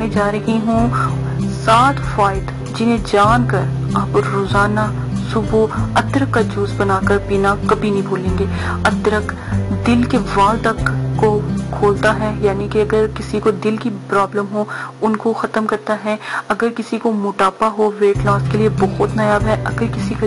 کرنے جا رہی ہوں۔ سات فوائد، جنہیں جان کر آپ روزانہ صبح ادرک کا جوس بنا کر پینا کبھی نہیں بھولیں گے۔ ادرک دل کے وال تک کو کھولتا ہے یعنی کہ اگر کسی کو دل کی پرابلم ہو، ان کو ختم کرتا ہے۔ اگر کسی کو موٹاپا ہو ویٹ لاس کے لیے بہت نایاب ہے۔ اگر کسی کا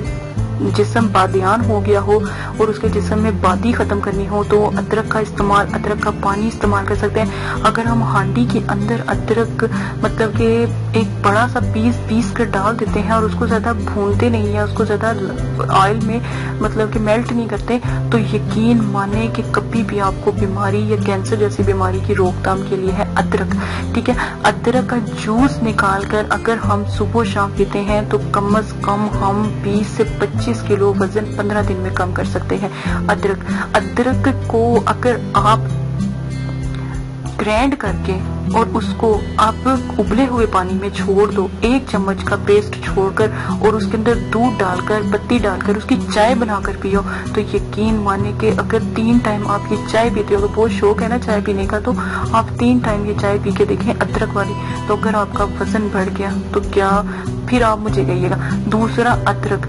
جسم بادیان ہو گیا ہو اور اس کے جسم میں بادی ختم کرنی ہو تو ادرک کا استعمال، ادرک کا پانی استعمال کر سکتے ہیں۔ اگر ہم ہانڈی کے اندر ادرک مطلب کہ ایک بڑا سا پیس پیس کر ڈال دیتے ہیں اور اس کو زیادہ بھونتے نہیں ہیں، اس کو زیادہ آئل میں مطلب کہ میلٹ نہیں کرتے، تو یقین مانے کہ کبھی بھی آپ کو بیماری یا کینسر جیسی بیماری کی روک تھام کے لیے ہے ادرک۔ ٹھیک ہے؟ ادرک کا جوس نکال کر اگر ہم صبح شام پیتے ہیں تو کم از کم ہم بیس سے پچیس پچیس کلو وزن پندرہ دن میں کم کر سکتے ہیں۔ ادرک ادرک کو اگر آپ گرینڈ کر کے اور اس کو آپ ابلے ہوئے پانی میں چھوڑ دو، ایک چمچ کا پیسٹ چھوڑ کر اور اس کے اندر دودھ ڈال کر، پتی ڈال کر، اس کی چائے بنا کر پیو، تو یقین مانے کہ اگر تین ٹائم آپ یہ چائے پیتے ہو، تو بہت شوق ہے نا چائے پینے کا، تو آپ تین ٹائم یہ چائے پی کے دیکھیں ادرک والی۔ تو اگر آپ کا وزن بڑھ گیا تو کیا؟ پھر آپ مجھے کہیے گا، دوسرا ادرک۔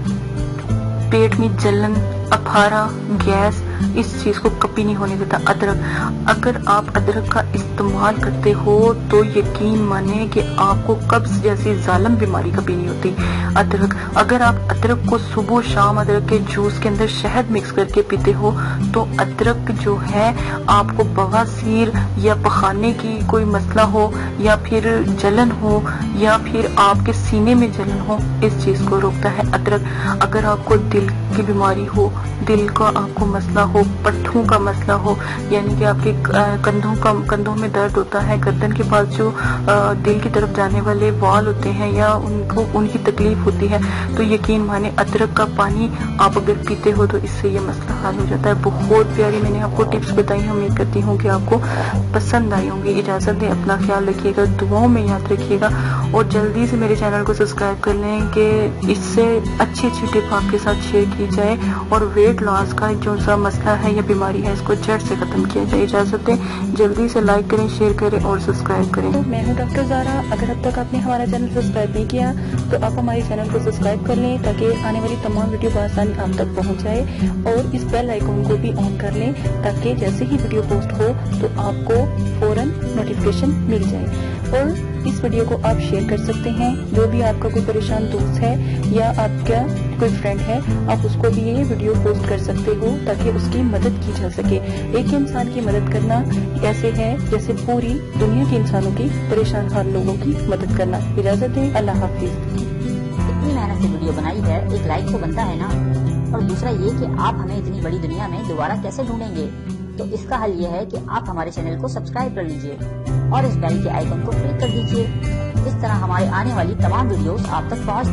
پیٹ میں جلن اپارا گیس اس چیز کو کبھی نہیں ہونے دیتا۔ ادرک۔ اگر آپ ادرک کا استعمال کرتے ہو تو یقین مانے کہ آپ کو قبض جیسی ظالم بیماری کبھی نہیں ہوتی۔ ادرک۔ اگر آپ ادرک کو صبح شام ادرک کے جوس کے اندر شہد مکس کر کے پیتے ہو تو ادرک جو ہے آپ کو بواسیر یا پخانے کی کوئی مسئلہ ہو یا پھر جلن ہو یا پھر آپ کے سینے میں جلن ہو، اس چیز کو روکتا ہے ادرک۔ اگر آپ کو دل کی بیماری ہو، دل کا آپ کو مسئلہ ہو، پٹھوں کا مسئلہ ہو یعنی کہ آپ کے کندھوں کا، کندھوں میں درد ہوتا ہے، گردن کے پاس جو دل کی طرف جانے والے وال ہوتے ہیں یا ان کو، ان کی تکلیف ہوتی ہے، تو یقین مانے ادرک کا پانی آپ اگر پیتے ہو تو اس سے یہ مسئلہ حل ہو جاتا ہے۔ بہت پیاری میں نے آپ کو ٹپس بتائی امید کرتی ہوں کہ آپ کو پسند آئی ہوں گی۔ اجازت دیں، اپنا خیال رکھیے گا، دعاؤں میں یاد رکھیے گا۔ اور جلدی سے میرے چینل کو سبسکرائب کر لیں کہ اس سے اچھی اچھی ٹپ آپ کے ساتھ شیئر کی جائے اور ویٹ لاس کا جو سا مسئلہ ہے یا بیماری ہے، اس کو جڑ سے ختم کیا جائے اجازت دیں۔ جلدی سے لائک کریں شیئر کریں اور سبسکرائب کریں۔ میں ہوں ڈاکٹر زارا۔ اگر اب تک آپ نے ہمارا چینل سبسکرائب نہیں کیا تو آپ ہمارے چینل کو سبسکرائب کر لیں تاکہ آنے والی تمام ویڈیو بآسانی آپ تک پہنچ جائے اور اس بیل آئیکن کو بھی آن کر لیں تاکہ جیسے ہی ویڈیو پوسٹ ہو تو آپ کو فوراً نوٹیفکیشن مل جائے۔ اور اس ویڈیو کو آپ شیئر کر سکتے ہیں۔ جو بھی آپ کا کوئی پریشان دوست ہے یا آپ کا کوئی فرینڈ ہے، آپ اس کو بھی یہ ویڈیو پوسٹ کر سکتے ہو تاکہ اس کی مدد کی جا سکے۔ ایک انسان کی مدد کرنا ایسے ہے جیسے پوری دنیا کے انسانوں کی پریشان حال لوگوں کی مدد کرنا۔ اجازت ہے اللہ حافظ۔ محنت سے ویڈیو بنائی ہے، ایک لائک تو بنتا ہے نا۔ اور دوسرا یہ کہ آپ ہمیں اتنی بڑی دنیا میں دوبارہ کیسے ڈھونڈیں گے؟ تو اس کا حل یہ ہے کہ آپ ہمارے چینل کو سبسکرائب کر لیجیے اور اس بیل کے آئیکن کو کلک کر دیجیے۔ اس طرح ہمارے آنے والی تمام ویڈیوز آپ تک پہنچ